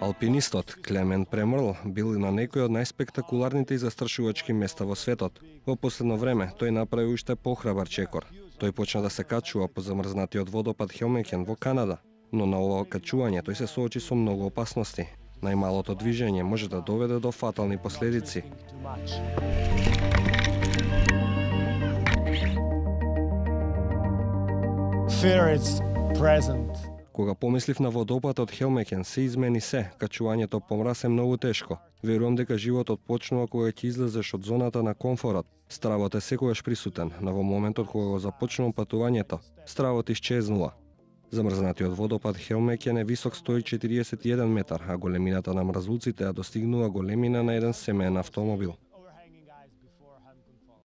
Алпинистот Клемен Премрл бил на некој од најспектакуларните и застрашувачки места во светот. Во последно време тој направи уште похрабар чекор. Тој почна да се качува по замрзнатиот водопад Хелмекен во Канада, но на ова качување тој се соочи со многу опасности. Најмалото движење може да доведе до фатални последици. Fear is present. Кога помислив на водопадот Хелмекен, се измени се, качувањето помраз е многу тешко. Верувам дека животот почнува кога ќе излезеш од зоната на комфорот. Стравот е секогаш присутен, но во моментот кога го започнувам патувањето, стравот исчезнува. Замрзнатиот водопад Хелмекен е висок 141 метар, а големината на мразуците ја достигнува големина на еден семеен автомобил.